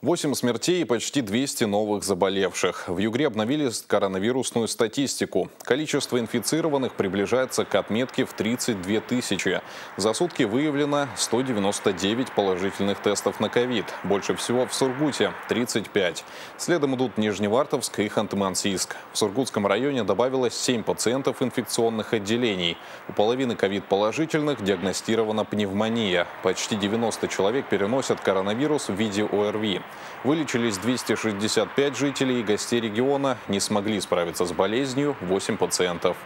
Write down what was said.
8 смертей и почти 200 новых заболевших. В Югре обновили коронавирусную статистику. Количество инфицированных приближается к отметке в 32 тысячи. За сутки выявлено 199 положительных тестов на ковид. Больше всего в Сургуте – 35. Следом идут Нижневартовск и Ханты-Мансийск. В Сургутском районе добавилось 7 пациентов инфекционных отделений. У половины ковид-положительных диагностирована пневмония. Почти 90 человек переносят коронавирус в виде ОРВИ. Вылечились 265 жителей и гостей региона. Не смогли справиться с болезнью 8 пациентов.